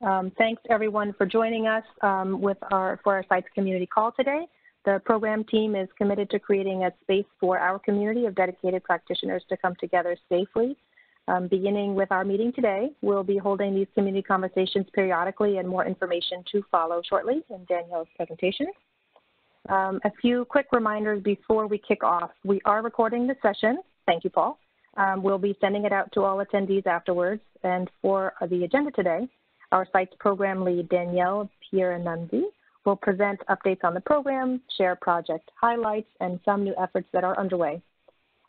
Um, thanks everyone for joining us um, with our, for our sites community call today. The program team is committed to creating a space for our community of dedicated practitioners to come together safely. Um, beginning with our meeting today, we'll be holding these community conversations periodically and more information to follow shortly in Danielle's presentation. Um, a few quick reminders before we kick off. We are recording the session. Thank you, Paul. Um, we'll be sending it out to all attendees afterwards. And for the agenda today, our site's program lead, Danielle Pieranunzi, will present updates on the program, share project highlights, and some new efforts that are underway.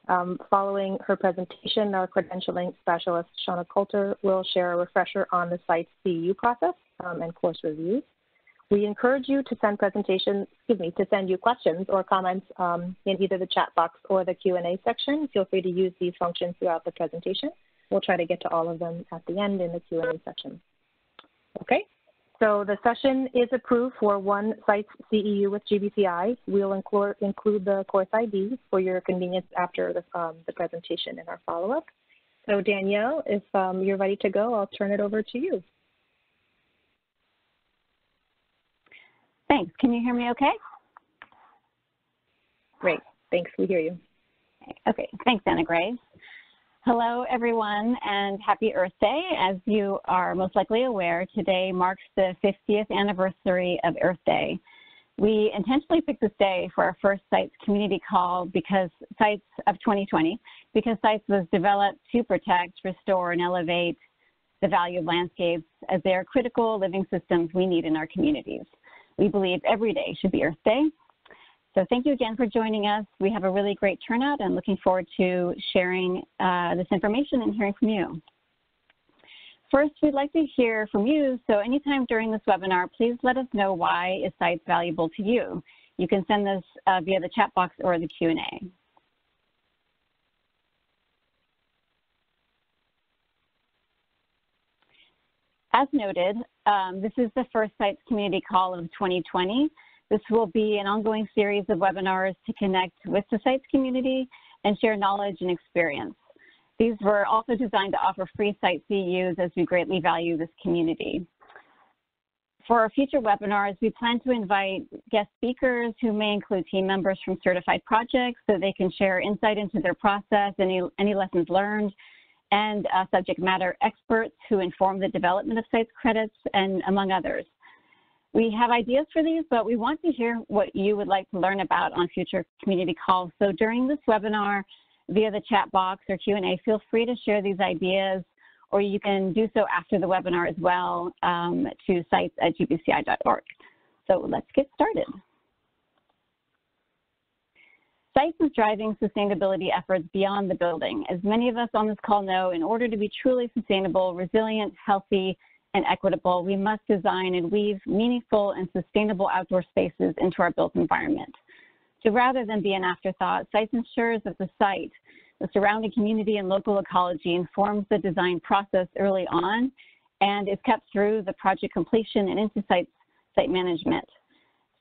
Um, following her presentation, our credentialing specialist, Shauna Coulter, will share a refresher on the site's CEU process um, and course reviews. We encourage you to send presentations, excuse me, to send you questions or comments um, in either the chat box or the Q&A section. Feel free to use these functions throughout the presentation. We'll try to get to all of them at the end in the Q&A section. Okay, so the session is approved for one site's CEU with GBCI. We'll include, include the course ID for your convenience after the, um, the presentation and our follow-up. So Danielle, if um, you're ready to go, I'll turn it over to you. Thanks. Can you hear me okay? Great. Thanks. We hear you. Okay. Thanks, Anna Grace. Hello, everyone, and happy Earth Day. As you are most likely aware, today marks the 50th anniversary of Earth Day. We intentionally picked this day for our first SITES community call because SITES of 2020, because SITES was developed to protect, restore, and elevate the value of landscapes as they are critical living systems we need in our communities. We believe every day should be Earth Day. So thank you again for joining us. We have a really great turnout and looking forward to sharing uh, this information and hearing from you. First, we'd like to hear from you. So anytime during this webinar, please let us know why is SITES valuable to you. You can send this uh, via the chat box or the Q&A. As noted, um, this is the first SITES community call of 2020. This will be an ongoing series of webinars to connect with the SITES community and share knowledge and experience. These were also designed to offer free site CEUs as we greatly value this community. For our future webinars, we plan to invite guest speakers who may include team members from certified projects so they can share insight into their process, any, any lessons learned, and uh, subject matter experts who inform the development of sites credits, and among others. We have ideas for these, but we want to hear what you would like to learn about on future community calls. So during this webinar, via the chat box or Q&A, feel free to share these ideas, or you can do so after the webinar as well um, to sites at gbci.org. So let's get started. SITES is driving sustainability efforts beyond the building. As many of us on this call know, in order to be truly sustainable, resilient, healthy, and equitable, we must design and weave meaningful and sustainable outdoor spaces into our built environment. So rather than be an afterthought, SITES ensures that the site, the surrounding community and local ecology informs the design process early on and is kept through the project completion and into site, site management.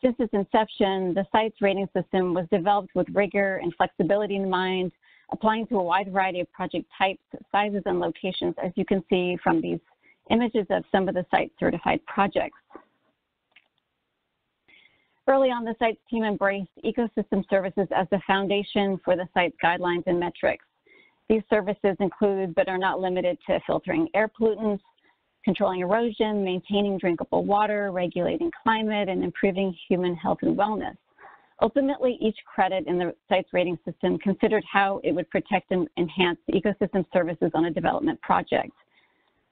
Since its inception, the SITES rating system was developed with rigor and flexibility in mind, applying to a wide variety of project types, sizes, and locations, as you can see from these images of some of the site certified projects. Early on, the SITES team embraced ecosystem services as the foundation for the site's guidelines and metrics. These services include, but are not limited to filtering air pollutants, controlling erosion, maintaining drinkable water, regulating climate, and improving human health and wellness. Ultimately, each credit in the SITES rating system considered how it would protect and enhance ecosystem services on a development project.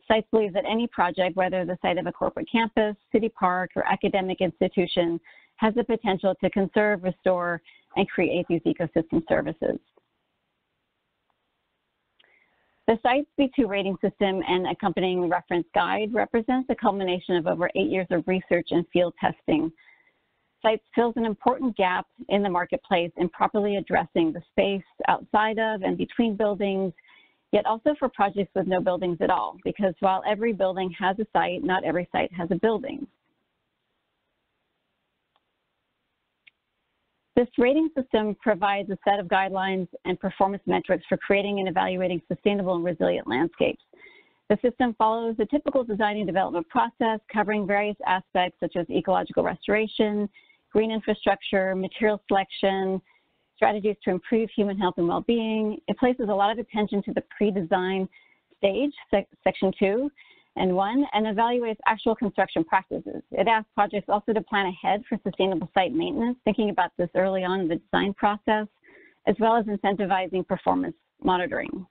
SITES believes that any project, whether the site of a corporate campus, city park, or academic institution, has the potential to conserve, restore, and create these ecosystem services. The SITES B2 rating system and accompanying reference guide represents the culmination of over eight years of research and field testing. SITES fills an important gap in the marketplace in properly addressing the space outside of and between buildings, yet also for projects with no buildings at all, because while every building has a site, not every site has a building. This rating system provides a set of guidelines and performance metrics for creating and evaluating sustainable and resilient landscapes. The system follows the typical design and development process covering various aspects such as ecological restoration, green infrastructure, material selection, strategies to improve human health and well-being. It places a lot of attention to the pre-design stage, sec section two and one, and evaluates actual construction practices. It asks projects also to plan ahead for sustainable site maintenance, thinking about this early on in the design process, as well as incentivizing performance monitoring.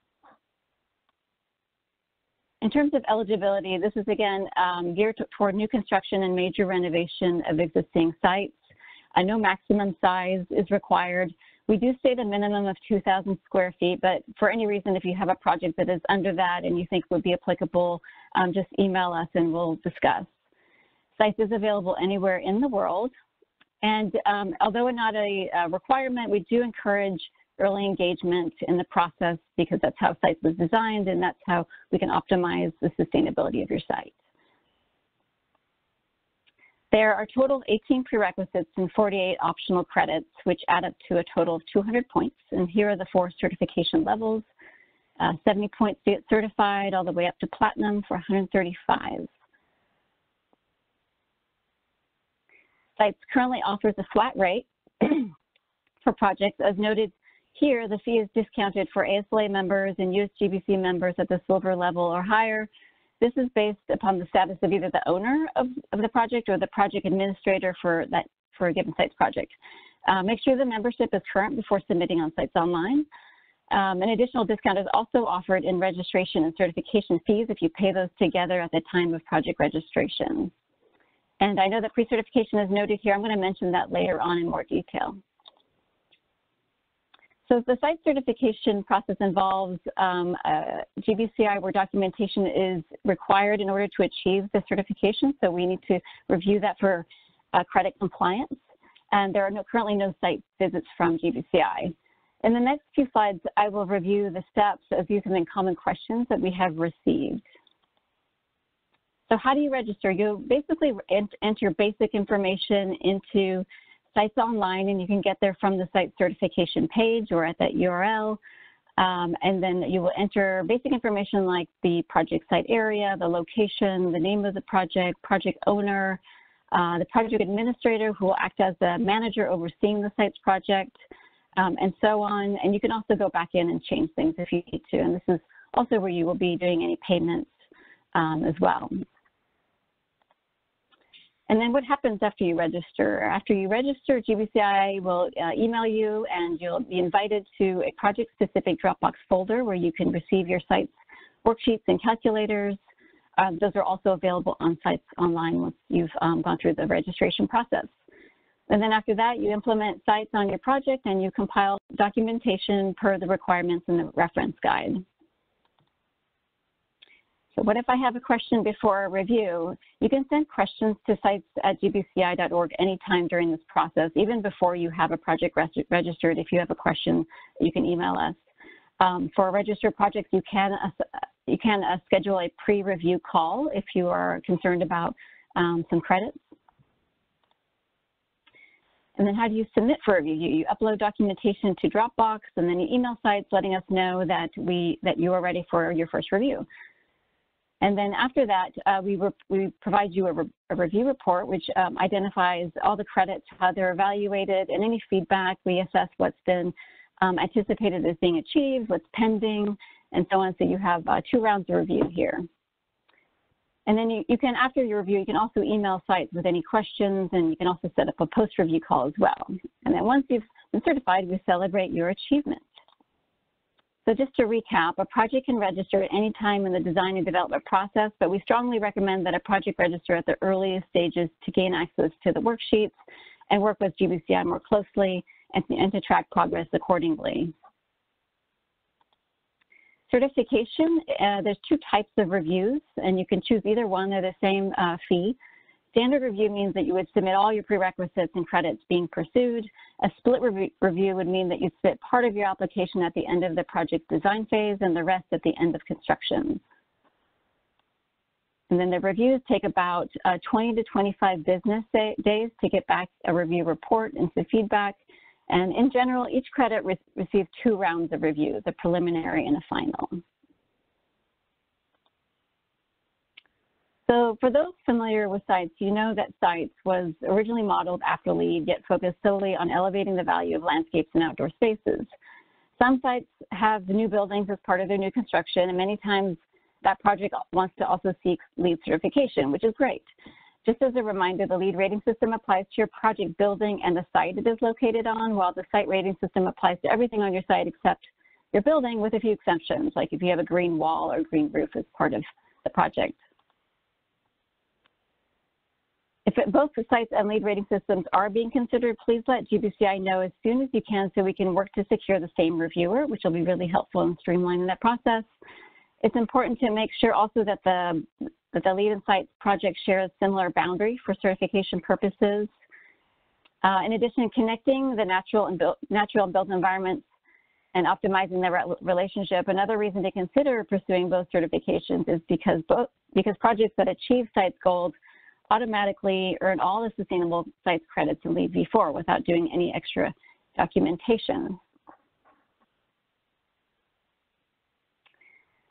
In terms of eligibility, this is again um, geared toward new construction and major renovation of existing sites. Uh, no maximum size is required. We do state a minimum of 2,000 square feet, but for any reason, if you have a project that is under that and you think would be applicable, um, just email us and we'll discuss. Sites is available anywhere in the world. And um, although not a, a requirement, we do encourage early engagement in the process because that's how sites was designed and that's how we can optimize the sustainability of your site. There are a total of 18 prerequisites and 48 optional credits, which add up to a total of 200 points. And here are the four certification levels. Uh, 70 points to get certified, all the way up to platinum for 135. Sites currently offers a flat rate for projects. As noted here, the fee is discounted for ASLA members and USGBC members at the silver level or higher, this is based upon the status of either the owner of, of the project or the project administrator for that for a given sites project. Uh, make sure the membership is current before submitting on sites online. Um, an additional discount is also offered in registration and certification fees if you pay those together at the time of project registration. And I know that pre-certification is noted here. I'm going to mention that later on in more detail. So the site certification process involves um, GBCI where documentation is required in order to achieve the certification. So we need to review that for uh, credit compliance. And there are no, currently no site visits from GBCI. In the next few slides, I will review the steps of these and common questions that we have received. So how do you register? You basically enter basic information into Sites online, and you can get there from the site certification page or at that URL. Um, and then you will enter basic information like the project site area, the location, the name of the project, project owner, uh, the project administrator who will act as the manager overseeing the site's project, um, and so on. And you can also go back in and change things if you need to. And this is also where you will be doing any payments um, as well. And then what happens after you register? After you register, GBCI will uh, email you and you'll be invited to a project-specific Dropbox folder where you can receive your site's worksheets and calculators. Um, those are also available on sites online once you've um, gone through the registration process. And then after that, you implement sites on your project and you compile documentation per the requirements in the reference guide. So what if I have a question before a review? You can send questions to sites at gbci.org anytime during this process, even before you have a project registered. If you have a question, you can email us. Um, for registered projects, you can, uh, you can uh, schedule a pre-review call if you are concerned about um, some credits. And then how do you submit for review? You, you, upload documentation to Dropbox and then you email sites letting us know that we that you are ready for your first review. And then after that, uh, we, we provide you a, re a, review report, which um, identifies all the credits, how they're evaluated, and any feedback. We assess what's been um, anticipated as being achieved, what's pending, and so on. So you have uh, two rounds of review here. And then you, you, can, after your review, you can also email sites with any questions, and you can also set up a post-review call as well. And then once you've been certified, we celebrate your achievement. So just to recap, a project can register at any time in the design and development process, but we strongly recommend that a project register at the earliest stages to gain access to the worksheets and work with GBCI more closely and, to track progress accordingly. Certification, uh, there's two types of reviews, and you can choose either one. They're the same uh, fee. Standard review means that you would submit all your prerequisites and credits being pursued. A split re review would mean that you submit part of your application at the end of the project design phase and the rest at the end of construction. And then the reviews take about uh, 20 to 25 business day days to get back a review report and some feedback. And in general, each credit re receives two rounds of reviews, a preliminary and a final. So for those familiar with sites, you know that sites was originally modeled after LEED, yet focused solely on elevating the value of landscapes and outdoor spaces. Some sites have new buildings as part of their new construction, and many times that project wants to also seek LEED certification, which is great. Just as a reminder, the LEED rating system applies to your project building and the site it is located on, while the site rating system applies to everything on your site except your building with a few exceptions, like if you have a green wall or green roof as part of the project. If it, both the sites and LEED rating systems are being considered, please let GBCI know as soon as you can so we can work to secure the same reviewer, which will be really helpful in streamlining that process. It's important to make sure also that the, that the LEED and sites project share a similar boundary for certification purposes. Uh, in addition, connecting the natural and, built, natural and built environments and optimizing the re relationship. Another reason to consider pursuing both certifications is because both because projects that achieve sites gold automatically earn all the sustainable sites credits in LEED v4 without doing any extra documentation.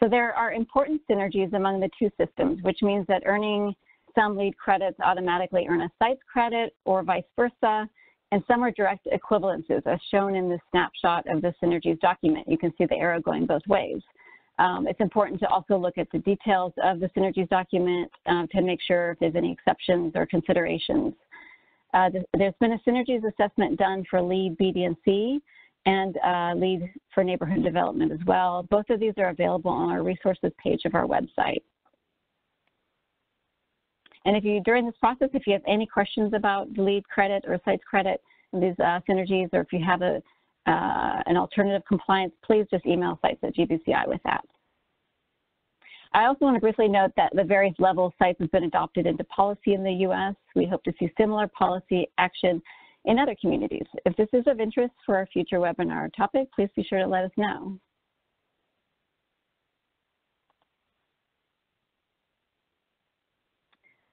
So there are important synergies among the two systems, which means that earning some LEED credits automatically earn a sites credit or vice versa, and some are direct equivalences as shown in the snapshot of the synergies document. You can see the arrow going both ways. Um, it's important to also look at the details of the synergies document uh, to make sure if there's any exceptions or considerations. Uh, there's been a synergies assessment done for LEED, BD, and uh, LEED for neighborhood development as well. Both of these are available on our resources page of our website. And if you, during this process, if you have any questions about LEED credit or sites credit, these uh, synergies, or if you have a uh, an alternative compliance, please just email sites at GBCI with that. I also want to briefly note that the various level sites have been adopted into policy in the U.S. We hope to see similar policy action in other communities. If this is of interest for our future webinar topic, please be sure to let us know.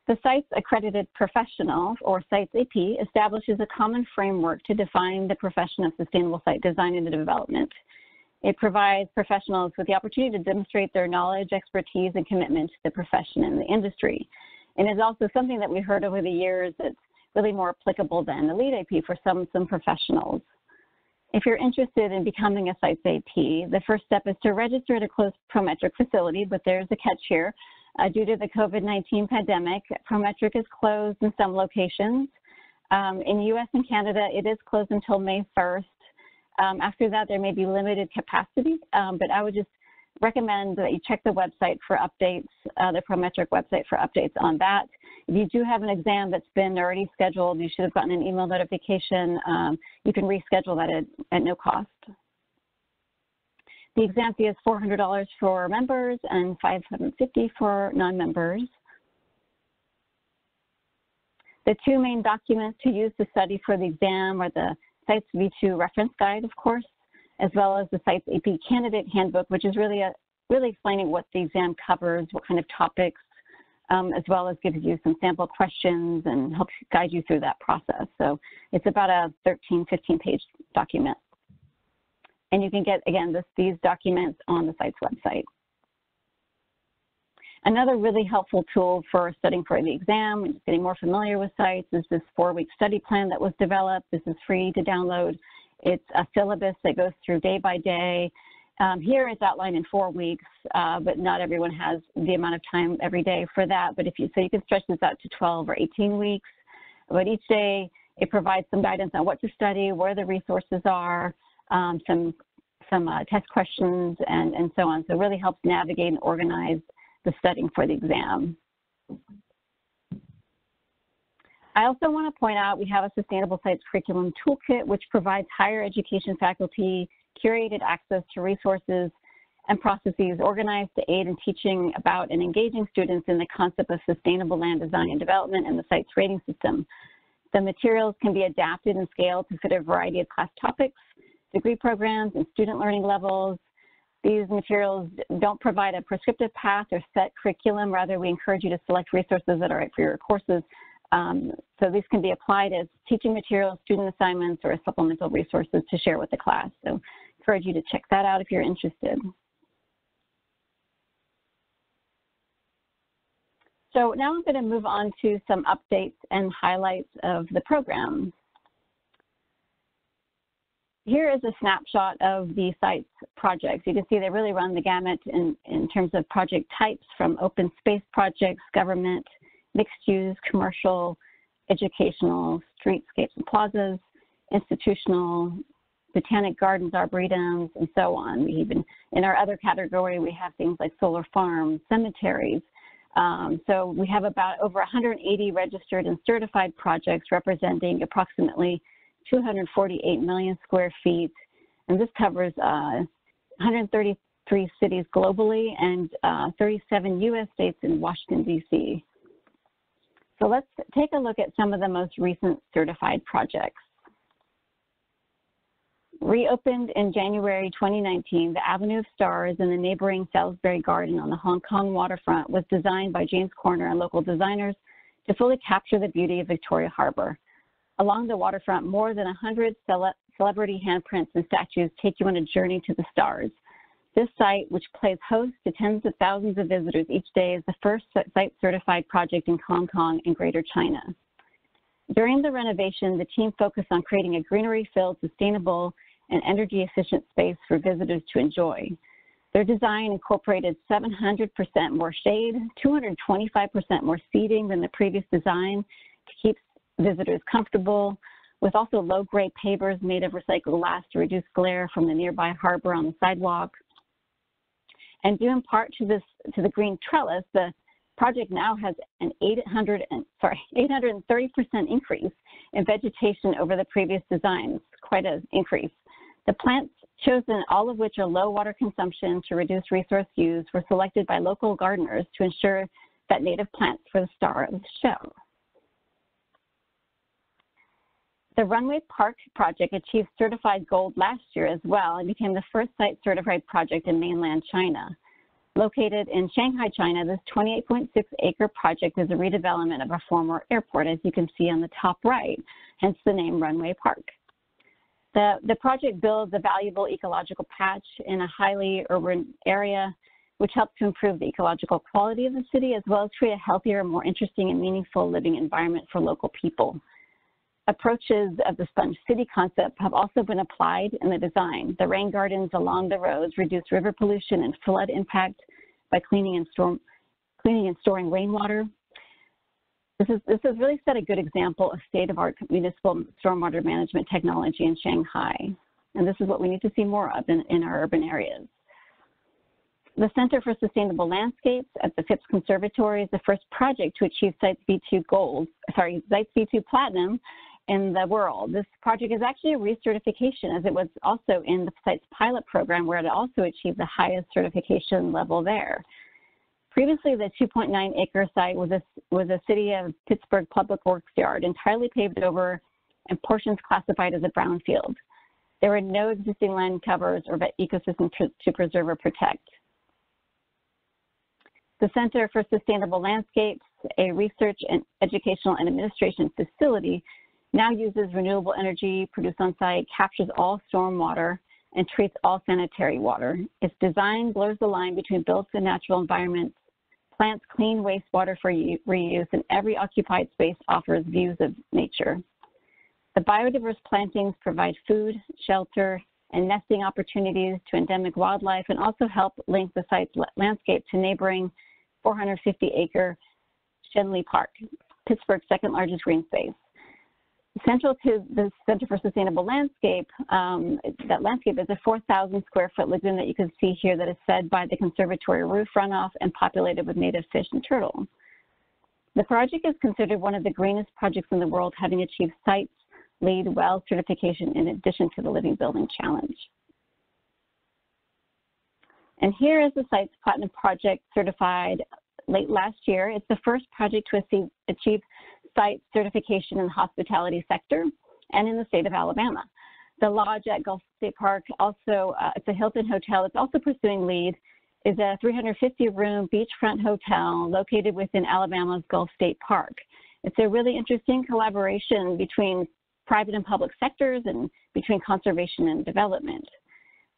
The SITES Accredited Professional, or SITES AP, establishes a common framework to define the profession of sustainable site design and development. It provides professionals with the opportunity to demonstrate their knowledge, expertise, and commitment to the profession and the industry. And is also something that we've heard over the years that's really more applicable than the LEED AP for some, some professionals. If you're interested in becoming a SITES AP, the first step is to register at a closed Prometric facility, but there's a catch here. Uh, due to the COVID-19 pandemic, Prometric is closed in some locations. Um, in the US and Canada, it is closed until May 1st. Um, after that, there may be limited capacity, um, but I would just recommend that you check the website for updates, uh, the Prometric website for updates on that. If you do have an exam that's been already scheduled, you should have gotten an email notification. Um, you can reschedule that at, at no cost. The exam fee is $400 for members and $550 for non-members. The two main documents to use to study for the exam are the SITES V2 reference guide, of course, as well as the SITES AP candidate handbook, which is really, a, really explaining what the exam covers, what kind of topics, um, as well as gives you some sample questions and helps guide you through that process. So it's about a 13, 15 page document. And you can get, again, this, these documents on the site's website. Another really helpful tool for studying for the exam getting more familiar with sites is this four-week study plan that was developed. This is free to download. It's a syllabus that goes through day by day. Um, here it's outlined in four weeks, uh, but not everyone has the amount of time every day for that. But if you, so you can stretch this out to 12 or 18 weeks. But each day it provides some guidance on what to study, where the resources are, um, some some uh, test questions and, and so on. So it really helps navigate and organize the studying for the exam. I also want to point out we have a Sustainable Sites Curriculum Toolkit, which provides higher education faculty curated access to resources and processes organized to aid in teaching about and engaging students in the concept of sustainable land design and development and the sites rating system. The materials can be adapted and scaled to fit a variety of class topics, degree programs, and student learning levels. These materials don't provide a prescriptive path or set curriculum. Rather, we encourage you to select resources that are right for your courses. Um, so these can be applied as teaching materials, student assignments, or supplemental resources to share with the class. So encourage you to check that out if you're interested. So now I'm going to move on to some updates and highlights of the program. Here is a snapshot of the site's projects. You can see they really run the gamut in, in terms of project types from open space projects, government, mixed use, commercial, educational, streetscapes and plazas, institutional, botanic gardens, arboretums, and so on. We even, in our other category, we have things like solar farms, cemeteries. Um, so we have about over 180 registered and certified projects representing approximately 248 million square feet. And this covers uh, 133 cities globally and uh, 37 US states in Washington, DC. So let's take a look at some of the most recent certified projects. Reopened in January 2019, the Avenue of Stars in the neighboring Salisbury Garden on the Hong Kong waterfront was designed by James Corner and local designers to fully capture the beauty of Victoria Harbor. Along the waterfront, more than 100 cele celebrity handprints and statues take you on a journey to the stars. This site, which plays host to tens of thousands of visitors each day, is the first site certified project in Hong Kong and Greater China. During the renovation, the team focused on creating a greenery-filled, sustainable, and energy-efficient space for visitors to enjoy. Their design incorporated 700% more shade, 225% more seating than the previous design to keep visitors comfortable, with also low-grade pavers made of recycled glass to reduce glare from the nearby harbor on the sidewalk. And due in part to this to the green trellis, the project now has an 800 and, sorry 830% increase in vegetation over the previous designs. Quite an increase. The plants chosen, all of which are low water consumption to reduce resource use, were selected by local gardeners to ensure that native plants were the star of the show. The Runway Park project achieved certified gold last year as well and became the first site certified project in mainland China. Located in Shanghai, China, this 28.6 acre project is a redevelopment of a former airport, as you can see on the top right, hence the name Runway Park. The, the project builds a valuable ecological patch in a highly urban area, which helps to improve the ecological quality of the city, as well as create a healthier, more interesting and meaningful living environment for local people. Approaches of the sponge city concept have also been applied in the design. The rain gardens along the roads reduce river pollution and flood impact by cleaning and, storm, cleaning and storing rainwater. This, is, this has really set a good example of state-of-art municipal stormwater management technology in Shanghai. And this is what we need to see more of in, in our urban areas. The Center for Sustainable Landscapes at the Phipps Conservatory is the first project to achieve SITES V2 Gold, sorry, SITES V2 Platinum in the world. This project is actually a recertification as it was also in the site's pilot program where it also achieved the highest certification level there. Previously, the 2.9 acre site was a, was a city of Pittsburgh public works yard entirely paved over and portions classified as a brownfield. There were no existing land covers or ecosystem to preserve or protect. The Center for Sustainable Landscapes, a research and educational and administration facility, now uses renewable energy produced on site, captures all storm water, and treats all sanitary water. Its design blurs the line between built and natural environments, plants clean wastewater for reuse, and every occupied space offers views of nature. The biodiverse plantings provide food, shelter, and nesting opportunities to endemic wildlife and also help link the site's landscape to neighboring 450 acre Schenley Park, Pittsburgh's second largest green space. Central to the Center for Sustainable Landscape, um, that landscape is a 4,000 square foot lagoon that you can see here that is fed by the conservatory roof runoff and populated with native fish and turtles. The project is considered one of the greenest projects in the world, having achieved SITES LEED WELL certification in addition to the Living Building Challenge. And here is the site's Platinum Project certified late last year. It's the first project to achieve site certification in the hospitality sector and in the state of Alabama. The lodge at Gulf State Park, also, uh, it's a Hilton hotel. It's also pursuing LEED, is a 350 room beachfront hotel located within Alabama's Gulf State Park. It's a really interesting collaboration between private and public sectors and between conservation and development.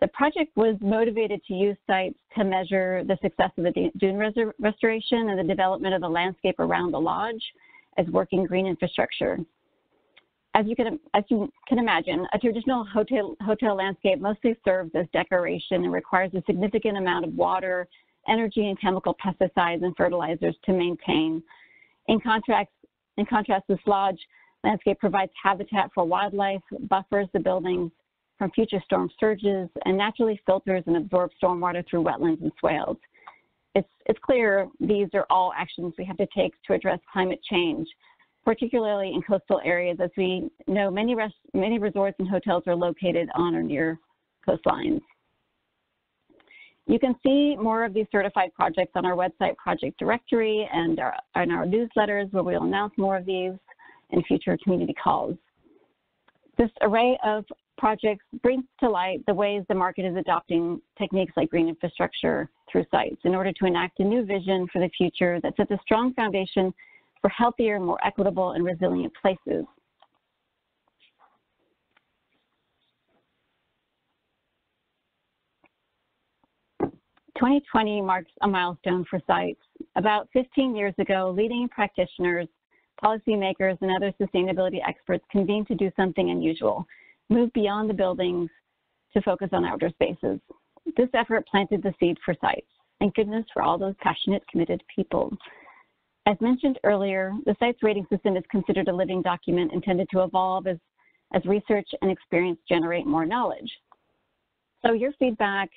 the project was motivated to use sites to measure the success of the dune restoration and the development of the landscape around the lodge as working green infrastructure. As you can, as you can imagine, a traditional hotel, hotel landscape mostly serves as decoration and requires a significant amount of water, energy, and chemical pesticides and fertilizers to maintain. In contrast, in contrast, this lodge landscape provides habitat for wildlife, buffers the buildings from future storm surges, and naturally filters and absorbs stormwater through wetlands and swales. It's, it's clear these are all actions we have to take to address climate change, particularly in coastal areas, as we know many, rest, many resorts and hotels are located on or near coastlines. You can see more of these certified projects on our website project directory and our, in our newsletters where we'll announce more of these in future community calls. This array of projects brings to light the ways the market is adopting techniques like green infrastructure through sites in order to enact a new vision for the future that sets a strong foundation for healthier, more equitable, and resilient places. Twenty twenty marks a milestone for sites. About 15 years ago, leading practitioners, policymakers, and other sustainability experts convened to do something unusual move beyond the buildings to focus on outdoor spaces. This effort planted the seed for sites, and goodness for all those passionate, committed people. As mentioned earlier, the site's rating system is considered a living document intended to evolve as, as research and experience generate more knowledge. So your feedback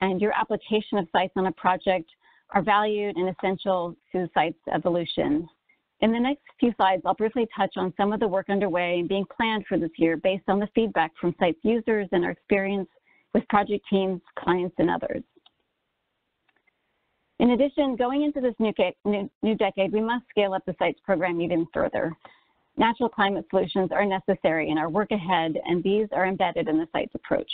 and your application of sites on a project are valued and essential to site's evolution. In the next few slides, I'll briefly touch on some of the work underway and being planned for this year based on the feedback from site's users and our experience with project teams, clients, and others. In addition, going into this new, new, new decade, we must scale up the site's program even further. Natural climate solutions are necessary in our work ahead, and these are embedded in the site's approach.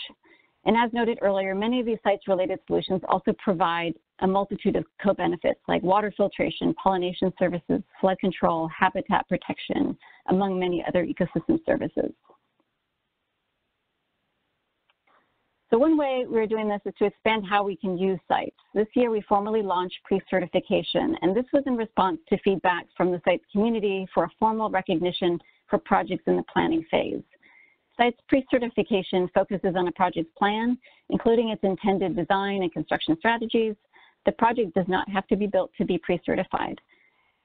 And as noted earlier, many of these sites-related solutions also provide a multitude of co-benefits like water filtration, pollination services, flood control, habitat protection, among many other ecosystem services. So one way we're doing this is to expand how we can use sites. This year we formally launched pre-certification, and this was in response to feedback from the site's community for a formal recognition for projects in the planning phase. Site's pre-certification focuses on a project's plan, including its intended design and construction strategies. The project does not have to be built to be pre-certified.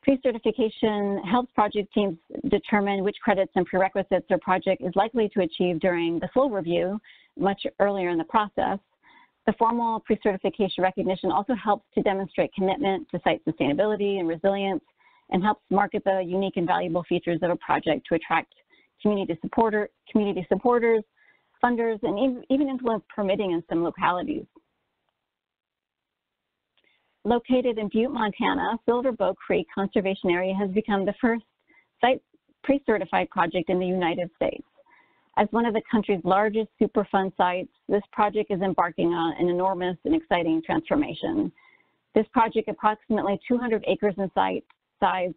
Pre-certification helps project teams determine which credits and prerequisites their project is likely to achieve during the full review much earlier in the process. The formal pre-certification recognition also helps to demonstrate commitment to site sustainability and resilience and helps market the unique and valuable features of a project to attract community supporter, community supporters, funders, and even influence permitting in some localities. Located in Butte, Montana, Silver Bow Creek Conservation Area has become the first site pre-certified project in the United States. As one of the country's largest Superfund sites, this project is embarking on an enormous and exciting transformation. This project, approximately 200 acres in site size,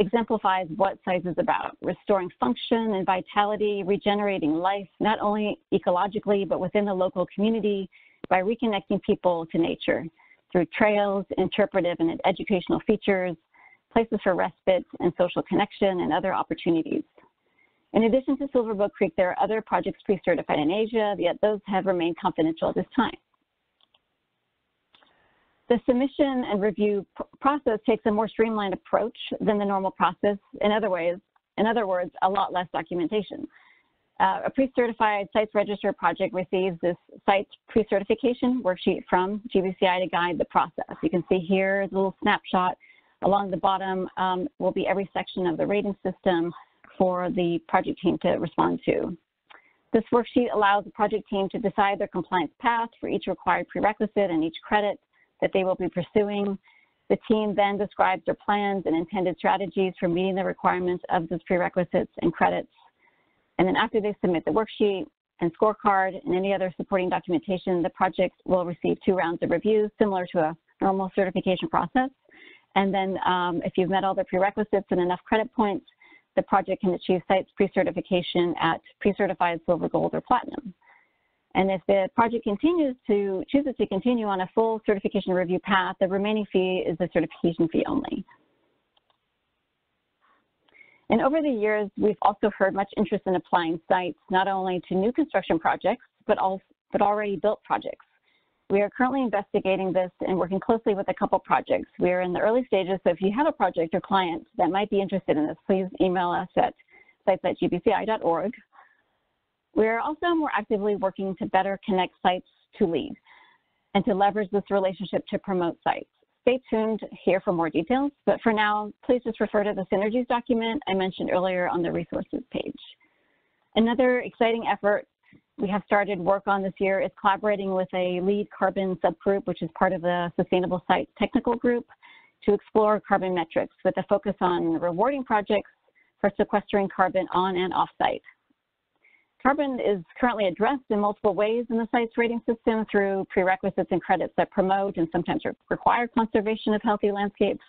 exemplifies what size is about, restoring function and vitality, regenerating life, not only ecologically, but within the local community by reconnecting people to nature through trails, interpretive and educational features, places for respite and social connection, and other opportunities. In addition to Silver Bow Creek, there are other projects pre-certified in Asia, yet those have remained confidential at this time. The submission and review process takes a more streamlined approach than the normal process. In other ways, in other words, a lot less documentation. Uh, a pre-certified sites register project receives this sites pre-certification worksheet from GBCI to guide the process. You can see here a little snapshot. Along the bottom um, will be every section of the rating system for the project team to respond to. This worksheet allows the project team to decide their compliance path for each required prerequisite and each credit that they will be pursuing. The team then describes their plans and intended strategies for meeting the requirements of those prerequisites and credits. And then after they submit the worksheet and scorecard and any other supporting documentation, the project will receive two rounds of reviews similar to a normal certification process. And then um, if you've met all the prerequisites and enough credit points, the project can achieve sites pre-certification at pre-certified silver, gold, or platinum. And if the project continues to, chooses to continue on a full certification review path, the remaining fee is the certification fee only. And over the years, we've also heard much interest in applying sites not only to new construction projects, but, also, but already built projects. We are currently investigating this and working closely with a couple projects. We are in the early stages, so if you have a project or client that might be interested in this, please email us at sites at gbci.org. We are also more actively working to better connect sites to LEED and to leverage this relationship to promote sites. Stay tuned here for more details, but for now, please just refer to the synergies document I mentioned earlier on the resources page. Another exciting effort we have started work on this year is collaborating with a LEED carbon subgroup, which is part of the Sustainable Site Technical Group, to explore carbon metrics with a focus on rewarding projects for sequestering carbon on and off site. Carbon is currently addressed in multiple ways in the site's rating system through prerequisites and credits that promote and sometimes require conservation of healthy landscapes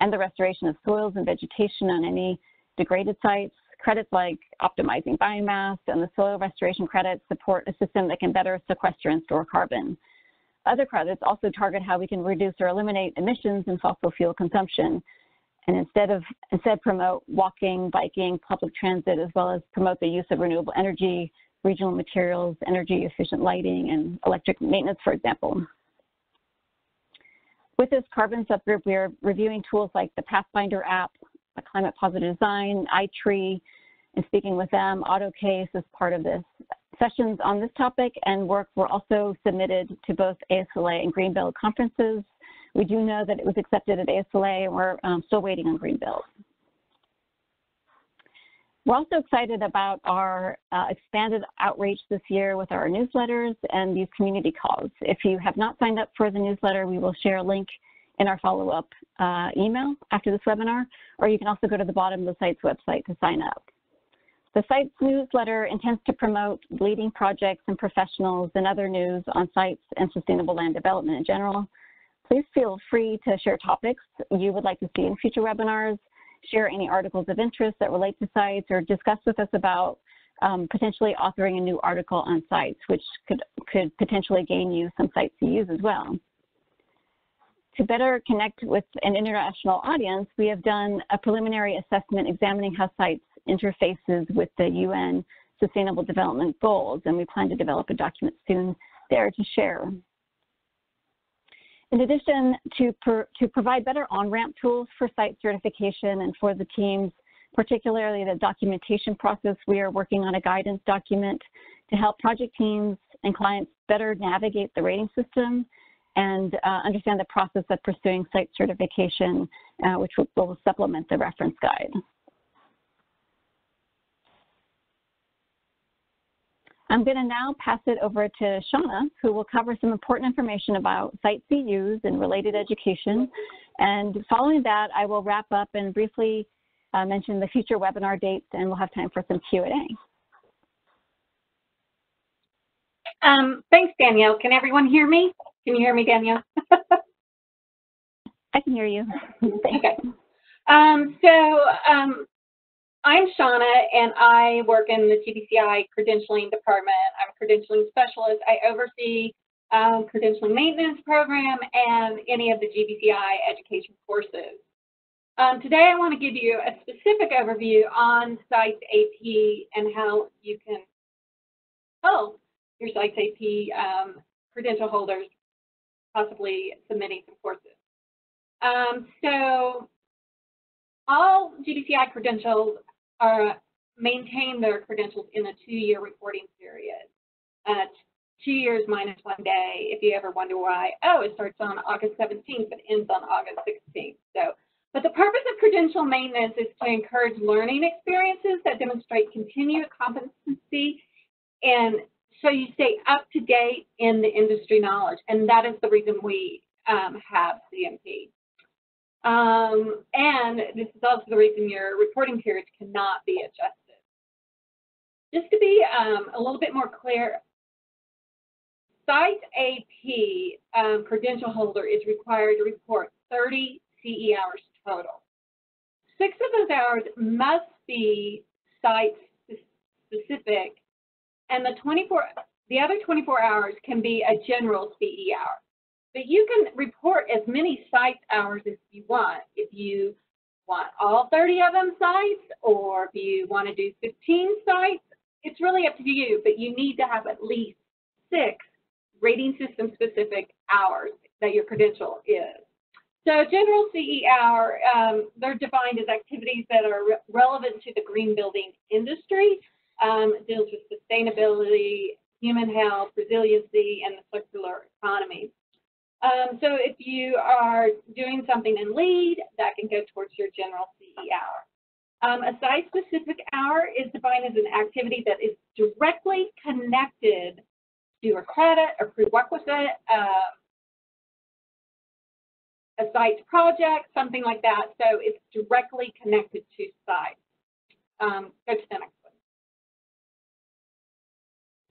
and the restoration of soils and vegetation on any degraded sites. Credits like optimizing biomass and the soil restoration credits support a system that can better sequester and store carbon. Other credits also target how we can reduce or eliminate emissions and fossil fuel consumption, and instead of instead promote walking, biking, public transit, as well as promote the use of renewable energy, regional materials, energy efficient lighting, and electric maintenance, for example. With this carbon subgroup, we are reviewing tools like the Pathfinder app, a climate positive design, iTree, and speaking with them, AutoCase is part of this. Sessions on this topic and work were also submitted to both ASLA and Greenbuild conferences. We do know that it was accepted at ASLA and we're um, still waiting on green Greenbuild. We're also excited about our uh, expanded outreach this year with our newsletters and these community calls. If you have not signed up for the newsletter, we will share a link in our follow-up uh, email after this webinar, or you can also go to the bottom of the site's website to sign up. The site's newsletter intends to promote leading projects and professionals and other news on sites and sustainable land development in general. Please feel free to share topics you would like to see in future webinars, share any articles of interest that relate to sites, or discuss with us about um, potentially authoring a new article on sites, which could, could potentially gain you some sites to use as well. To better connect with an international audience, we have done a preliminary assessment examining how sites interfaces with the UN Sustainable Development Goals, and we plan to develop a document soon there to share. In addition to, per, to provide better on-ramp tools for site certification and for the teams, particularly the documentation process, we are working on a guidance document to help project teams and clients better navigate the rating system and uh, understand the process of pursuing site certification, uh, which will, will supplement the reference guide. I'm going to now pass it over to Shauna, who will cover some important information about site CEUs and related education. And following that, I will wrap up and briefly uh, mention the future webinar dates, and we'll have time for some Q&A. Um, thanks, Danielle. Can everyone hear me? Can you hear me, Danielle? I can hear you. okay. Um, so um, I'm Shauna, and I work in the GBCI credentialing department. I'm a credentialing specialist. I oversee um, credentialing maintenance program and any of the GBCI education courses. Um, today, I want to give you a specific overview on Sites AP and how you can help your Sites AP um, credential holders possibly submitting some courses. Um, so all GBCI credentials are maintain their credentials in a two-year reporting period. Uh, two years minus one day, if you ever wonder why, oh, it starts on August 17th but ends on August 16th. So, but the purpose of credential maintenance is to encourage learning experiences that demonstrate continued competency and so you stay up to date in the industry knowledge. And that is the reason we um, have CMP. Um, and this is also the reason your reporting periods cannot be adjusted. Just to be um, a little bit more clear, Site AP um, credential holder is required to report 30 CE hours total. Six of those hours must be site specific and the 24 the other 24 hours can be a general CE hour. But you can report as many sites hours as you want. If you want all 30 of them sites or if you want to do 15 sites, it's really up to you, but you need to have at least six rating system specific hours that your credential is. So general CE hour, um, they're defined as activities that are re relevant to the green building industry, um, deals with sustainability, human health, resiliency, and the circular economy. Um, so if you are doing something in LEED, that can go towards your general CE hour. Um, a site-specific hour is defined as an activity that is directly connected to a credit or prerequisite, uh, a site project, something like that. So it's directly connected to site. Um, go to the next one.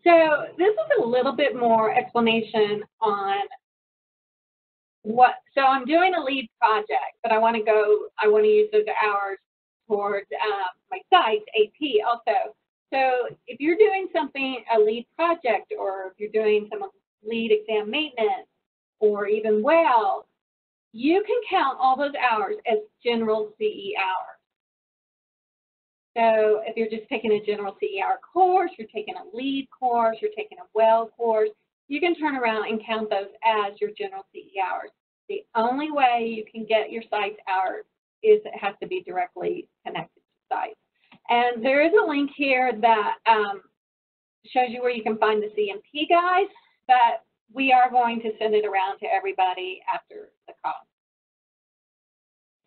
So this is a little bit more explanation on what, so I'm doing a LEED project, but I want to go, I want to use those hours towards um, my site, AP also. So if you're doing something, a LEED project, or if you're doing some LEED exam maintenance, or even well, you can count all those hours as general CE hours. So if you're just taking a general CE hour course, you're taking a LEED course, you're taking a well course, you can turn around and count those as your general CE hours. The only way you can get your sites hours is it has to be directly connected to sites. And there is a link here that um, shows you where you can find the CMP guide, but we are going to send it around to everybody after the call.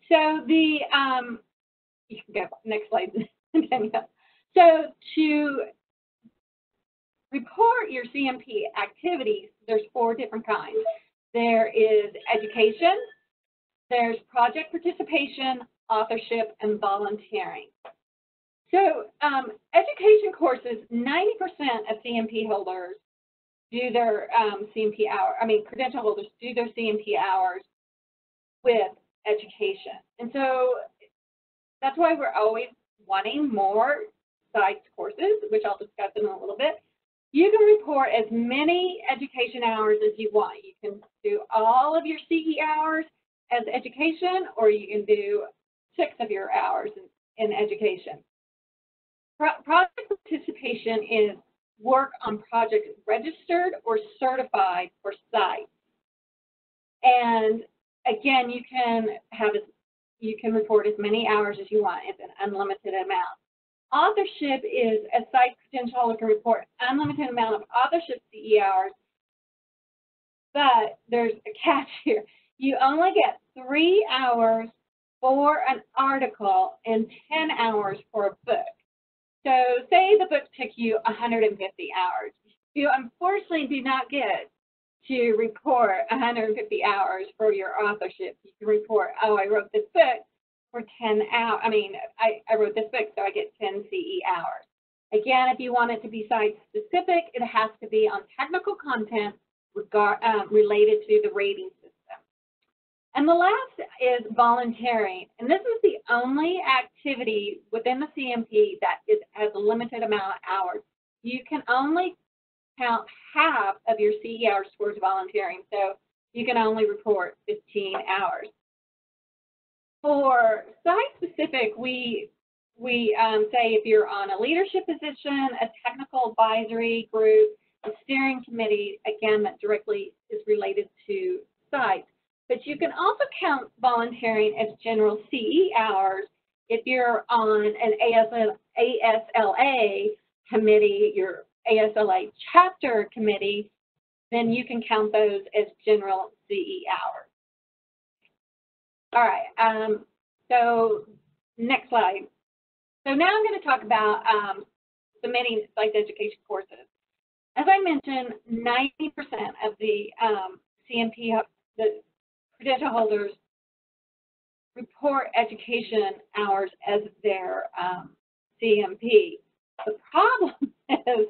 So the, um, you can go next slide, So to report your CMP activities, there's four different kinds. There is education, there's project participation, authorship, and volunteering. So um, education courses, 90% of CMP holders do their um, CMP hour, I mean, credential holders do their CMP hours with education. And so that's why we're always wanting more sites courses, which I'll discuss in a little bit. You can report as many education hours as you want. You can do all of your CE hours as education, or you can do six of your hours in, in education. Pro project participation is work on projects registered or certified for sites. And again, you can have as, you can report as many hours as you want. It's an unlimited amount. Authorship is a site credential can report unlimited amount of authorship CE hours, but there's a catch here. You only get three hours for an article and 10 hours for a book. So say the book took you 150 hours. You unfortunately do not get to report 150 hours for your authorship. You can report, oh, I wrote this book, for 10 hours. I mean, I, I wrote this book, so I get 10 CE hours. Again, if you want it to be site specific, it has to be on technical content regard, um, related to the rating system. And the last is volunteering. And this is the only activity within the CMP that is, has a limited amount of hours. You can only count half of your CE hours towards volunteering. So you can only report 15 hours for site-specific, we we um, say if you're on a leadership position, a technical advisory group, a steering committee, again, that directly is related to site. But you can also count volunteering as general CE hours if you're on an ASL, ASLA committee, your ASLA chapter committee, then you can count those as general CE hours. All right, um, so next slide. So now I'm going to talk about um, submitting site education courses. As I mentioned, 90% of the um, CMP, the credential holders report education hours as their um, CMP. The problem is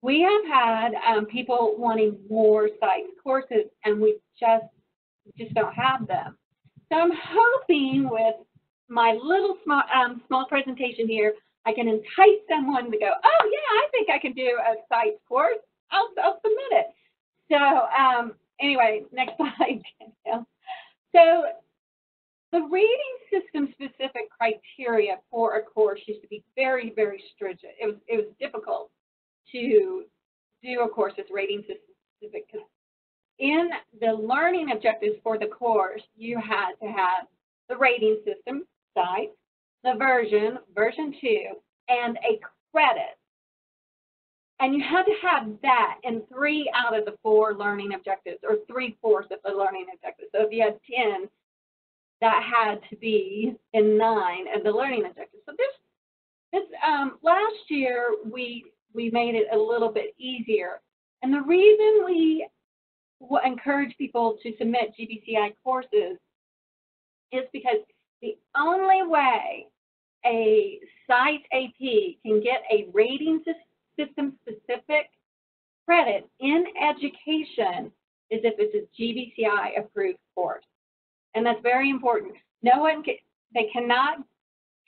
we have had um, people wanting more site courses and we just just don't have them. So I'm hoping with my little small, um, small presentation here, I can entice someone to go, oh yeah, I think I can do a site course. I'll, I'll submit it. So um, anyway, next slide. so the rating system specific criteria for a course used to be very, very stringent. It was, it was difficult to do a course that's rating system specific in the learning objectives for the course, you had to have the rating system site, the version, version two, and a credit. And you had to have that in three out of the four learning objectives, or three-fourths of the learning objectives. So if you had 10, that had to be in nine of the learning objectives. So this, this um, last year, we, we made it a little bit easier. And the reason we encourage people to submit GBCI courses is because the only way a site AP can get a rating system specific credit in education is if it's a GBCI approved course. And that's very important. No one can, they cannot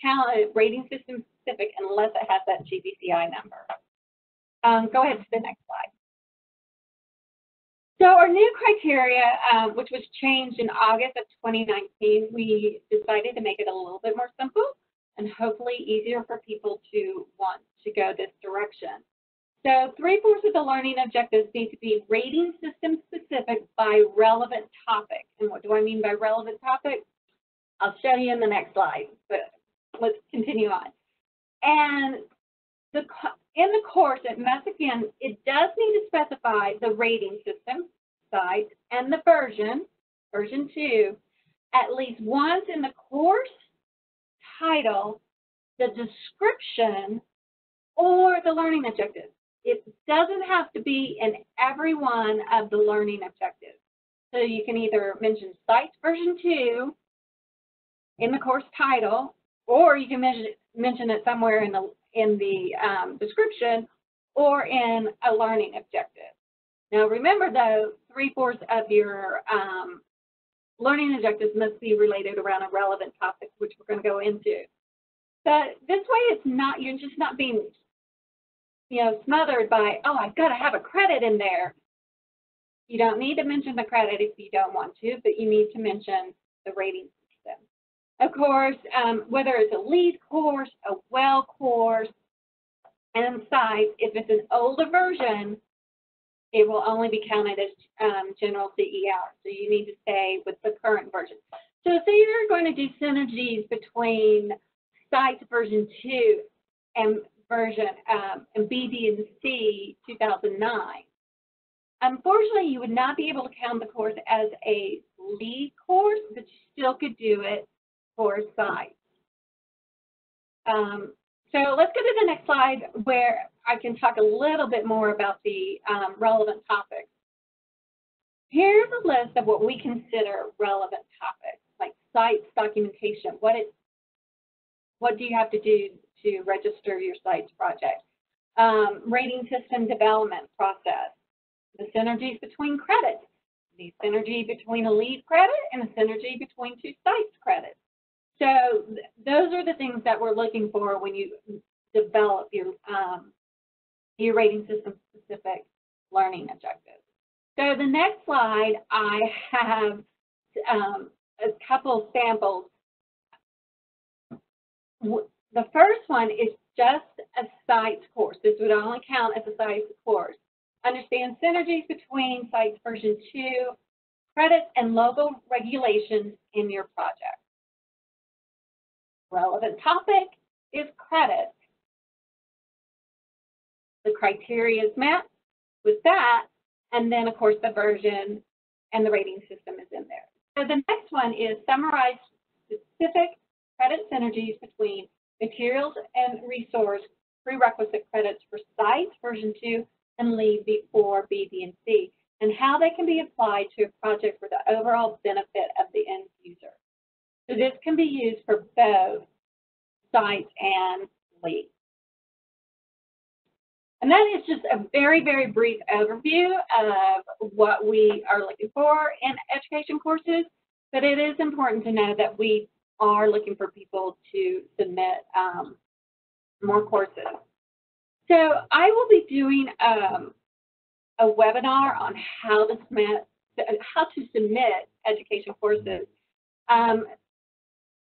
count a rating system specific unless it has that GBCI number. Um, go ahead to the next slide. So our new criteria, um, which was changed in August of 2019, we decided to make it a little bit more simple and hopefully easier for people to want to go this direction. So three-fourths of the learning objectives need to be rating system specific by relevant topic. And what do I mean by relevant topic? I'll show you in the next slide, but let's continue on. And the, in the course, must again, it does need to specify the rating system, site, and the version, version two, at least once in the course title, the description, or the learning objectives. It doesn't have to be in every one of the learning objectives. So you can either mention SITES version 2 in the course title, or you can mention it somewhere in the in the um, description or in a learning objective. Now remember though, three-fourths of your um, learning objectives must be related around a relevant topic, which we're going to go into. But this way it's not, you're just not being, you know, smothered by, oh, I've got to have a credit in there. You don't need to mention the credit if you don't want to, but you need to mention the rating of course, um, whether it's a LEED course, a WELL course, and sites, if it's an older version, it will only be counted as um, general CE hours. So you need to stay with the current version. So say you're going to do synergies between sites version 2 and version um, and BD and C 2009. Unfortunately, you would not be able to count the course as a LEED course, but you still could do it for sites. Um, so let's go to the next slide where I can talk a little bit more about the um, relevant topics. Here's a list of what we consider relevant topics, like sites documentation. What, it, what do you have to do to register your sites project? Um, rating system development process, the synergies between credits, the synergy between a LEED credit and a synergy between two sites credits. So th those are the things that we're looking for when you develop your um, your rating system specific learning objectives. So the next slide, I have um, a couple samples. The first one is just a SITES course. This would only count as a SITES course. Understand synergies between SITES version 2, credits, and local regulations in your project relevant topic is credit. The criteria is met with that, and then of course the version and the rating system is in there. So the next one is summarize specific credit synergies between materials and resource prerequisite credits for SITES version 2 and LEED v4 B, B, and C, and how they can be applied to a project for the overall benefit of the end user. So this can be used for both sites and leads. And that is just a very, very brief overview of what we are looking for in education courses, but it is important to know that we are looking for people to submit um, more courses. So I will be doing um, a webinar on how to submit, how to submit education courses. Um,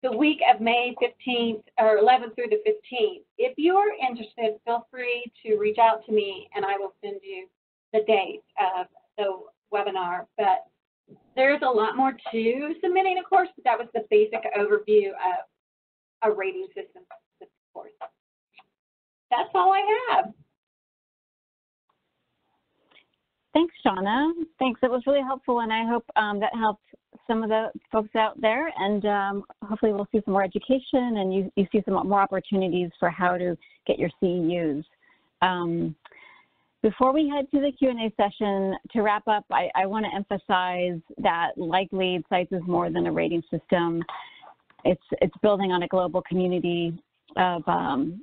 the week of May 15th or 11th through the 15th. If you are interested, feel free to reach out to me and I will send you the date of the webinar. But there's a lot more to submitting a course, but that was the basic overview of a rating system course. That's all I have. Thanks, Shauna. Thanks. It was really helpful, and I hope um, that helped some of the folks out there. And um, hopefully, we'll see some more education, and you, you see some more opportunities for how to get your CEUs. Um, before we head to the Q&A session, to wrap up, I, I want to emphasize that like LEED, SITES is more than a rating system. It's, it's building on a global community of, um,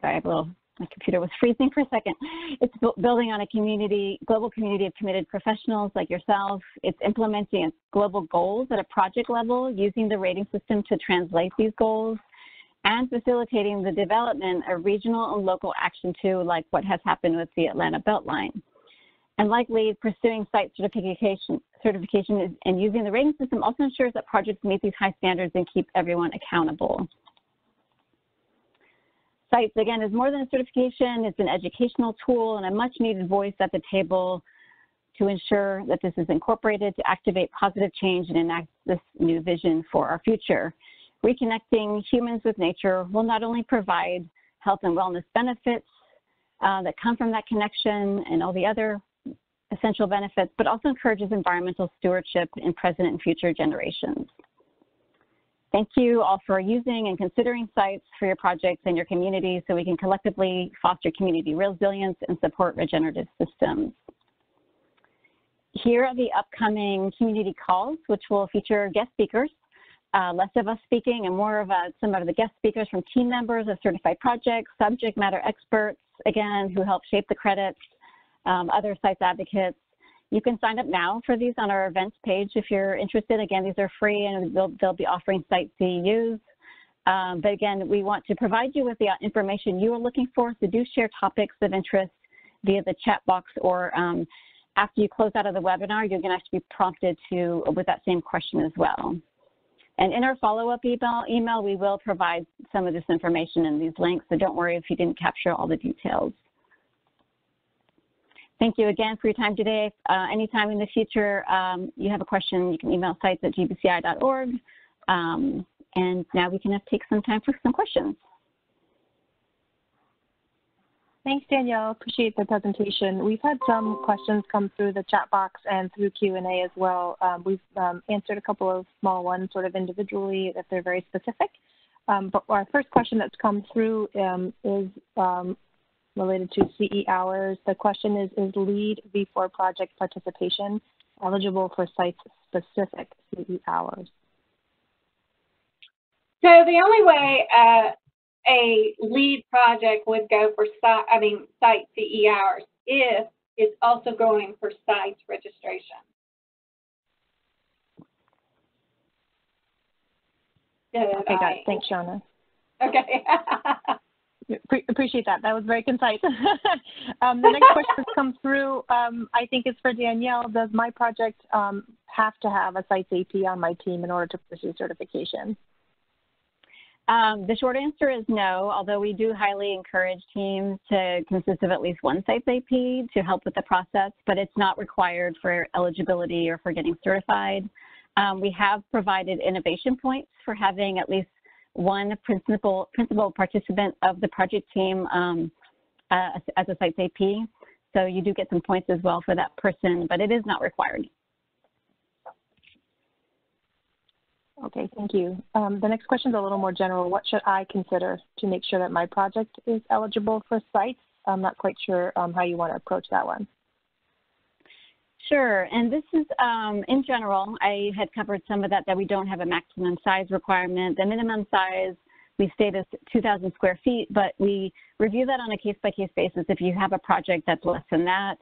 sorry, I have a little my computer was freezing for a second. It's building on a community, global community of committed professionals like yourself. It's implementing global goals at a project level, using the rating system to translate these goals, and facilitating the development of regional and local action too, like what has happened with the Atlanta Beltline. And likely pursuing site certification, certification and using the rating system also ensures that projects meet these high standards and keep everyone accountable. SITES, again, is more than a certification. It's an educational tool and a much needed voice at the table to ensure that this is incorporated to activate positive change and enact this new vision for our future. Reconnecting humans with nature will not only provide health and wellness benefits uh, that come from that connection and all the other essential benefits, but also encourages environmental stewardship in present and future generations. Thank you all for using and considering sites for your projects and your community so we can collectively foster community resilience and support regenerative systems. Here are the upcoming community calls, which will feature guest speakers, uh, less of us speaking and more of uh, some of the guest speakers from team members of certified projects, subject matter experts, again, who help shape the credits, um, other sites advocates, you can sign up now for these on our events page if you're interested. Again, these are free and they'll, they'll be offering site CEUs. Um, but again, we want to provide you with the information you are looking for, so do share topics of interest via the chat box or um, after you close out of the webinar, you're going to actually be prompted to with that same question as well. And in our follow-up email, email, we will provide some of this information in these links, so don't worry if you didn't capture all the details. Thank you again for your time today. Uh, anytime in the future um, you have a question, you can email sites at gbci.org. Um, and now we can take some time for some questions. Thanks, Danielle. Appreciate the presentation. We've had some questions come through the chat box and through Q&A as well. Um, we've um, answered a couple of small ones sort of individually if they're very specific. Um, but our first question that's come through um, is related to CE hours. The question is, is LEED V4 project participation eligible for site-specific CE hours? So the only way uh, a LEED project would go for site, I mean, site CE hours if it's also going for site registration. okay, got it. Thanks, Shauna. Okay. Pre appreciate that. That was very concise. um, the next question that's come through. Um, I think it's for Danielle. Does my project um, have to have a SITES AP on my team in order to pursue certification? Um, the short answer is no, although we do highly encourage teams to consist of at least one SITES AP to help with the process, but it's not required for eligibility or for getting certified. Um, we have provided innovation points for having at least one principal, principal participant of the project team um, uh, as a SITES AP. So you do get some points as well for that person, but it is not required. Okay, thank you. Um, the next question is a little more general. What should I consider to make sure that my project is eligible for sites? I'm not quite sure um, how you want to approach that one. Sure, and this is um, in general, I had covered some of that, that we don't have a maximum size requirement. The minimum size we state is 2,000 square feet, but we review that on a case-by-case -case basis if you have a project that's less than that.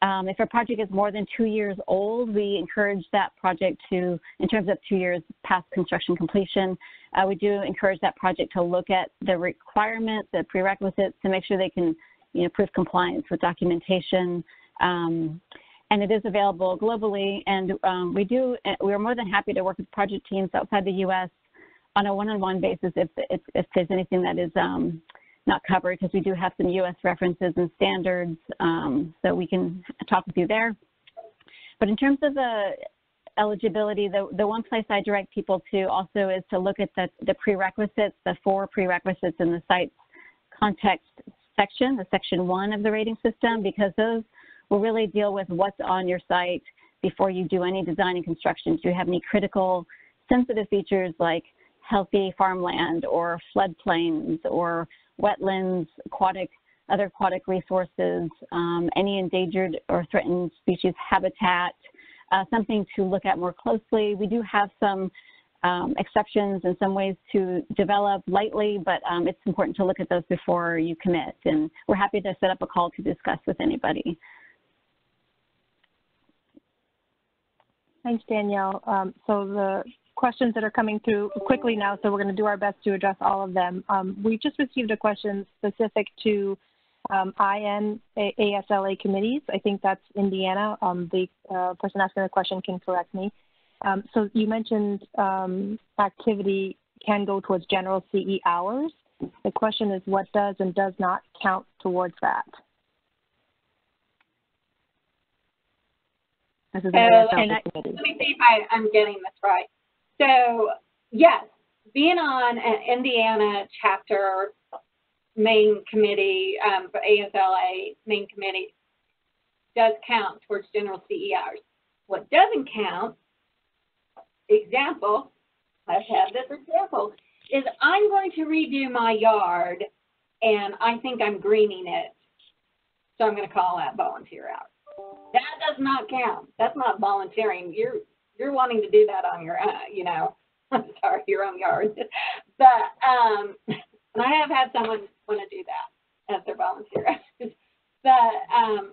Um, if a project is more than two years old, we encourage that project to, in terms of two years past construction completion, uh, we do encourage that project to look at the requirements, the prerequisites to make sure they can you know, prove compliance with documentation, Um, and it is available globally. And um, we do, we are more than happy to work with project teams outside the U.S. on a one-on-one basis if, if, if, there's anything that is um, not covered, because we do have some U.S. references and standards, um, so we can talk with you there. But in terms of the eligibility, the, the one place I direct people to also is to look at the, the prerequisites, the four prerequisites in the site's context section, the section one of the rating system, because those will really deal with what's on your site before you do any design and construction. Do you have any critical sensitive features like healthy farmland or floodplains or wetlands, aquatic, other aquatic resources, um, any endangered or threatened species habitat, uh, something to look at more closely. We do have some um, exceptions in some ways to develop lightly, but um, it's important to look at those before you commit. And we're happy to set up a call to discuss with anybody. Thanks, Danielle. Um, so the questions that are coming through quickly now, so we're going to do our best to address all of them. Um, we just received a question specific to um, IN ASLA committees. I think that's Indiana. Um, the uh, person asking the question can correct me. Um, so you mentioned um, activity can go towards general CE hours. The question is what does and does not count towards that? This is an uh, I, Let me see if I, I'm getting this right. So yes, being on an Indiana chapter main committee, um, ASLA main committee, does count towards general CERs. What doesn't count, example, let's have this example, is I'm going to redo my yard and I think I'm greening it. So I'm going to call that volunteer hours. That does not count. That's not volunteering. You're you're wanting to do that on your own, you know. I'm sorry, your own yard. but um, and I have had someone want to do that as their volunteer. but um,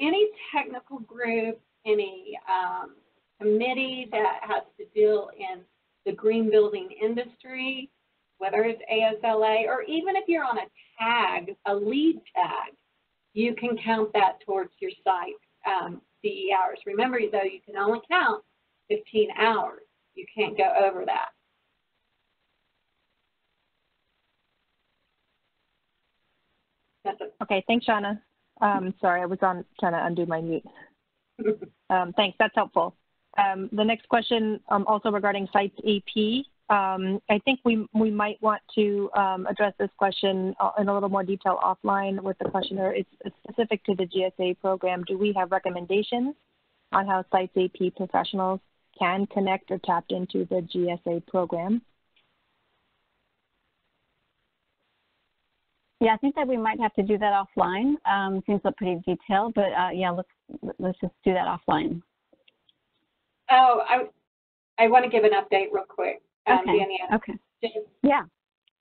any technical group, any um, committee that has to deal in the green building industry, whether it's ASLA or even if you're on a tag, a LEED tag, you can count that towards your site um, CE hours. Remember, though, you can only count 15 hours. You can't go over that. Okay, thanks, Shauna. Um, sorry, I was on trying to undo my mute. um, thanks, that's helpful. Um, the next question, um, also regarding sites AP. Um, I think we we might want to um, address this question uh, in a little more detail offline with the questioner. It's, it's specific to the GSA program. Do we have recommendations on how sites AP professionals can connect or tap into the GSA program? Yeah, I think that we might have to do that offline. Um, seems like pretty detailed, but uh, yeah, let's let's just do that offline. Oh, I I want to give an update real quick. Um, okay. Okay. yeah.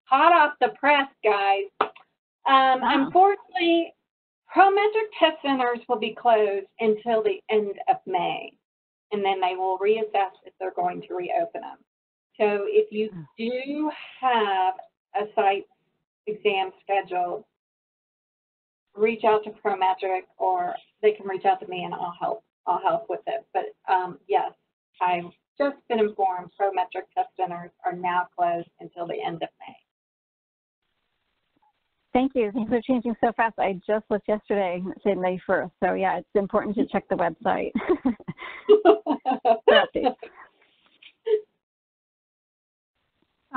Hot off the press, guys. Um, wow. Unfortunately, Prometric test centers will be closed until the end of May, and then they will reassess if they're going to reopen them. So if you do have a site exam scheduled, reach out to Prometric or they can reach out to me and I'll help I'll help with it. But um, yes, I've just been informed Prometric test centers are now closed until the end of May. Thank you. Things are changing so fast. I just looked yesterday, it said May 1st. So yeah, it's important to check the website.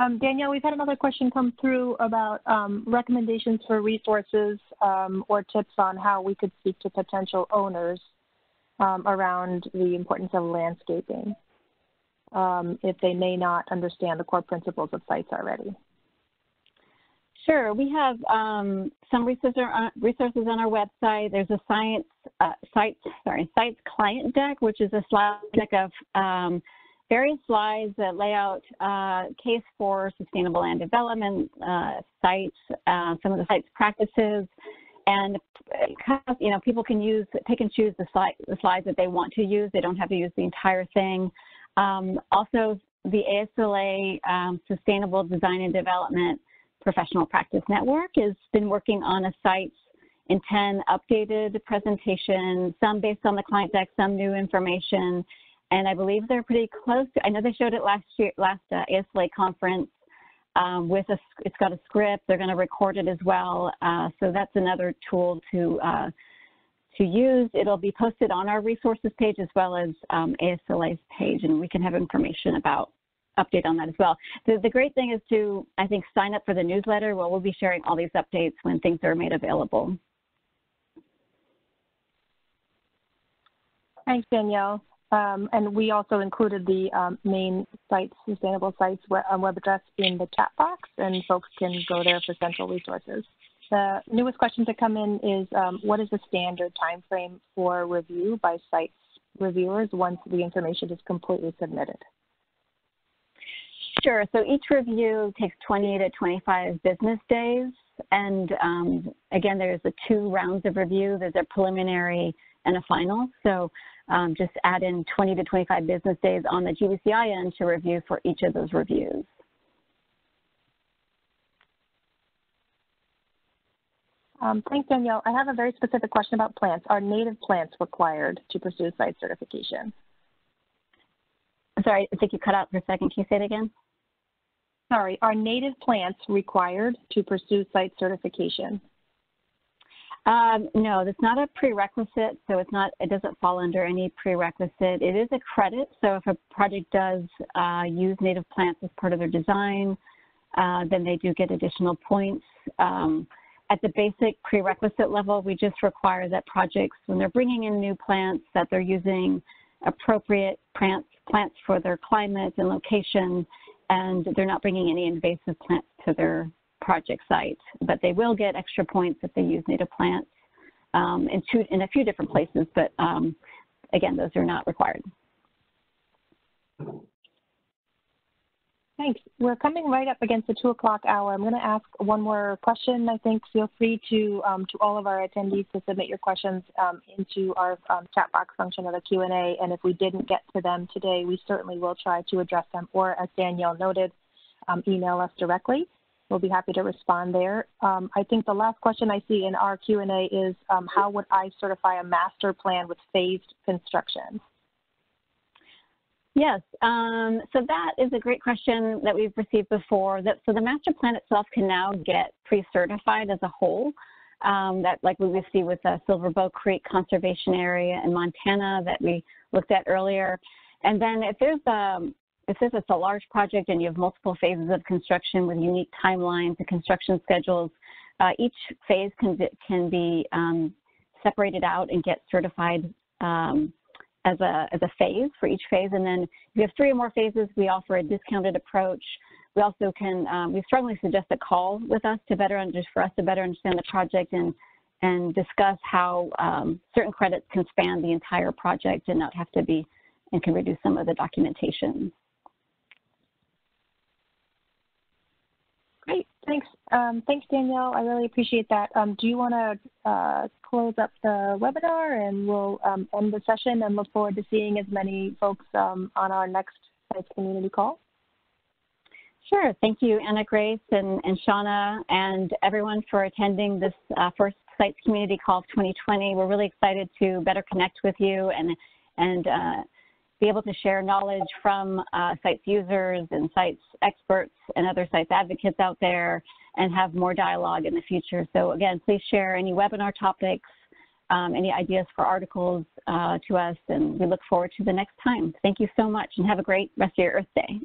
Um, Danielle, we've had another question come through about um, recommendations for resources um, or tips on how we could speak to potential owners um, around the importance of landscaping um, if they may not understand the core principles of sites already. Sure, we have um, some resources on our website. There's a science uh, site, sorry, sites client deck, which is a slide deck of various slides that lay out uh, case for sustainable land development, uh, sites, uh, some of the sites practices, and you know people can use pick and choose the, the slides that they want to use. They don't have to use the entire thing. Um, also, the ASLA um, Sustainable Design and Development Professional Practice Network has been working on a sites in 10 updated presentation, some based on the client deck, some new information. And I believe they're pretty close. To, I know they showed it last year, last uh, ASLA conference um, with a, it's got a script. They're going to record it as well. Uh, so that's another tool to uh, to use. It'll be posted on our resources page as well as um, ASLA's page, and we can have information about update on that as well. The, the great thing is to, I think, sign up for the newsletter where we'll be sharing all these updates when things are made available. Thanks, Danielle. Um, and we also included the um, main sites, sustainable sites uh, web address in the chat box, and folks can go there for central resources. The newest question to come in is, um, what is the standard time frame for review by sites reviewers once the information is completely submitted? Sure. So each review takes 20 to 25 business days. And um, again, there's the two rounds of review. There's a preliminary and a final. So um, just add in 20 to 25 business days on the GBCI end to review for each of those reviews. Um, thanks, Danielle. I have a very specific question about plants. Are native plants required to pursue site certification? Sorry, I think you cut out for a second. Can you say it again? Sorry, are native plants required to pursue site certification? Um, no, that's not a prerequisite, so it's not. It doesn't fall under any prerequisite. It is a credit, so if a project does uh, use native plants as part of their design, uh, then they do get additional points. Um, at the basic prerequisite level, we just require that projects, when they're bringing in new plants, that they're using appropriate plants, plants for their climate and location, and they're not bringing any invasive plants to their project site. But they will get extra points if they use native plants um, in, two, in a few different places, but um, again, those are not required. Thanks. We're coming right up against the two o'clock hour. I'm going to ask one more question. I think feel free to um, to all of our attendees to submit your questions um, into our um, chat box function of the Q&A. And if we didn't get to them today, we certainly will try to address them. Or as Danielle noted, um, email us directly. We'll be happy to respond there. Um, I think the last question I see in our Q&A is um, how would I certify a master plan with phased construction? Yes, um, so that is a great question that we've received before. That so the master plan itself can now get pre-certified as a whole. Um, that like we see with the Silver Bow Creek Conservation Area in Montana that we looked at earlier. And then if there's a um, if this is a large project and you have multiple phases of construction with unique timelines and construction schedules, uh, each phase can can be um, separated out and get certified um, as a, as a phase for each phase. And then if you have three or more phases, we offer a discounted approach. We also can, um, we strongly suggest a call with us to better under, for us to better understand the project and, and discuss how um, certain credits can span the entire project and not have to be, and can reduce some of the documentation. Great, thanks. Um, thanks, Danielle. I really appreciate that. Um, do you want to uh, close up the webinar and we'll um, end the session and look forward to seeing as many folks um, on our next Sites community call? Sure. Thank you, Anna Grace and, and Shauna and everyone for attending this uh, first Sites Community Call of 2020. We're really excited to better connect with you and, and uh, be able to share knowledge from uh, sites users and sites experts and other sites advocates out there and have more dialogue in the future. So again, please share any webinar topics, um, any ideas for articles uh, to us, and we look forward to the next time. Thank you so much and have a great rest of your Earth Day.